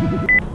you